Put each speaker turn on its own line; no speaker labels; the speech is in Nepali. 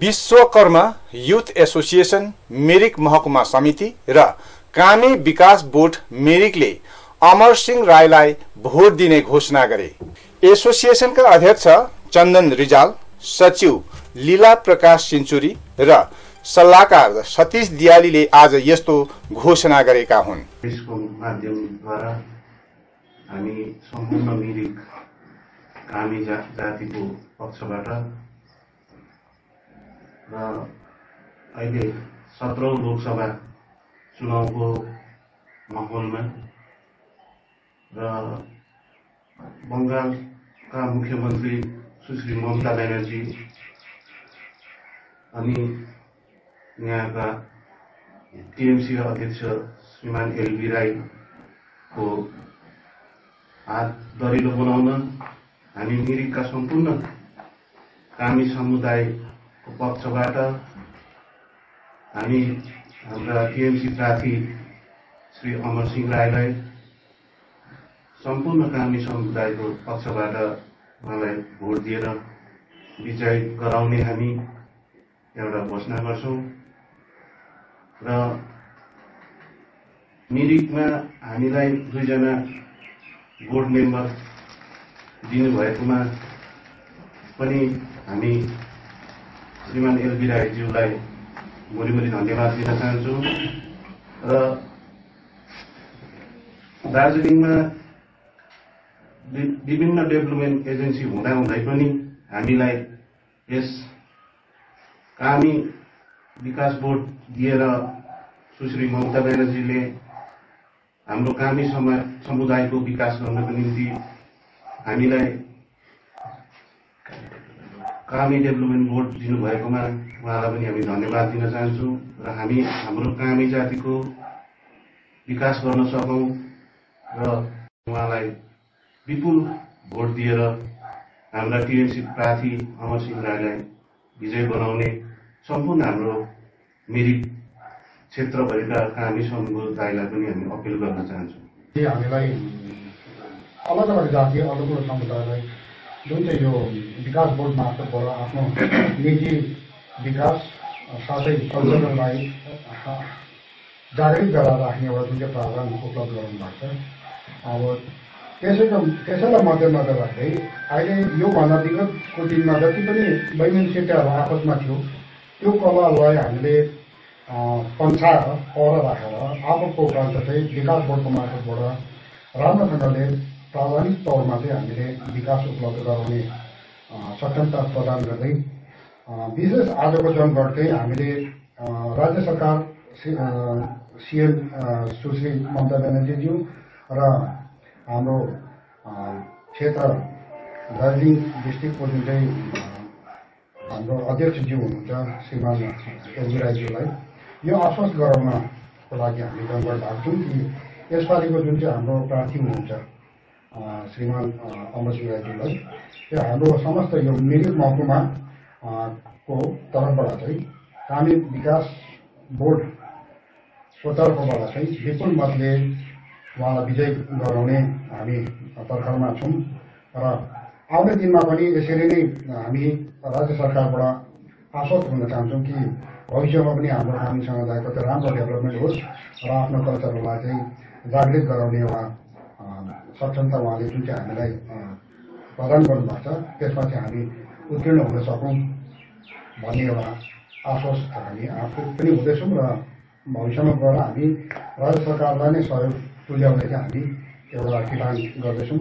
विश्वकर्म युथ एसोसिएसन मिरिक महकुमा समिति र कामी विकास बोर्ड मिरिकले अमर सिंह राईलाई भोट दिने घोषणा गरे। एसोसिएसनका अध्यक्ष चन्दन रिजाल सचिव लीला प्रकाश सिन्चुरी र सल्लाहकार सतीश दियालीले आज यस्तो घोषणा गरेका हुन्।
हामी सम्पूर्ण जातिको पक्षबाट र अहिले सत्रौँ लोकसभा चुनावको माहौलमा र बङ्गालका मुख्यमन्त्री सुश्री ममता ब्यानर्जी अनि यहाँका टिएमसीका अध्यक्ष श्रीमान एलबी राईको हात दरिलो बनाउन हामी मिरिकका सम्पूर्ण कामी समुदायको पक्षबाट हामी हाम्रा टिएमसी प्रार्थी श्री अमर सिंह राईलाई सम्पूर्ण कामी समुदायको पक्षबाट उहाँलाई भोट दिएर विजय गराउने हामी एउटा घोषणा गर्छौँ र मिरिकमा हामीलाई दुईजना बोर्ड मेम्बर दिनुभएकोमा पनि हामी श्रीमान एलबी राईज्यूलाई भोलि धन्यवाद दिन चाहन्छौँ र दार्जिलिङमा विभिन्न डेभलपमेन्ट एजेन्सी हुँदाहुँदै पनि हामीलाई यस कामी विकास बोर्ड दिएर सुश्री ममता ब्यानर्जीले हाम्रो कामी समा समुदायको विकास गर्नको निम्ति हामीलाई कामी डेभलपमेन्ट बोर्ड दिनुभएकोमा उहाँलाई पनि हामी धन्यवाद दिन चाहन्छौँ र हामी हाम्रो कामी जातिको विकास गर्न सकौँ र उहाँलाई विपुल भोट दिएर हाम्रा टिएमसी प्रार्थी अमर सिंह राईलाई विजय बनाउने सम्पूर्ण हाम्रो मिरिक क्षेत्रभरिका कामी समुदायलाई पनि हामी अपिल गर्न चाहन्छौँ।
हामीलाई अलग अलग जाति अलग अलग समुदायलाई जुन चाहिँ यो विकास बोर्ड मार्फतबाट आफ्नो निजी विकास साथै कल्चरललाई जागृत गरेर राख्ने एउटा जुन चाहिँ प्रावधान उपलब्ध गराउनु भएको छ। अब त्यसैको त्यसैलाई मध्यनजर राख्दै अहिले योभन्दा विगतको दिनमा जति पनि बैमिन सेटाहरू आपसमा थियो त्यो कलालाई हामीले पन्छाएर पर राखेर आफूको उपरान्त चाहिँ विकास बोर्डको मार्फतबाट राम्रोसँगले प्रावधानिक तौरमा चाहिँ हामीले विकास उपलब्ध गराउने सक्षमता प्रदान गर्दै विशेष आजको जनगण चाहिँ हामीले राज्य सरकार सिएम सुश्री ममता ब्यानर्जीज्यू र हाम्रो क्षेत्र दार्जिलिङ डिस्ट्रिक्टको जुन चाहिँ हाम्रो अध्यक्षज्यू हुनुहुन्छ श्रीमान एलबी राईज्यूलाई यो आश्वस्त गराउनको लागि हामी जनगण भएको छौँ कि यसपालिको जुन चाहिँ हाम्रो प्रार्थी हुनुहुन्छ। श्रीमान अ, अमर सिंह राईज्यूलाई यो हाम्रो समस्त यो मिरिक महकुमा को तर्फबाट चाहिँ कामी विकास बोर्डको तर्फबाट चाहिँ विपुल मतले उहाँलाई विजय गराउने हामी तर्खरमा छौँ र आउने दिनमा पनि यसरी नै हामी राज्य सरकारबाट आश्वस्त हुन चाहन्छौँ कि भविष्यमा पनि हाम्रो हामी समुदायको त्यो राम्रो डेभलपमेन्ट होस् र आफ्नो कल्चरलाई चाहिँ जागृत गराउने एउटा सक्षमता उहाँले जुन चाहिँ हामीलाई प्रदान गर्नुभएको छ। त्यसमा चाहिँ हामी उत्तीर्ण हुन सकौँ भन्ने एउटा आश्वस्त हामी आफू पनि हुँदैछौँ र भविष्यमा गएर हामी राज्य सरकारलाई नै सहयोग तुल्याउने चाहिँ हामी एउटा किटान गर्दैछौँ।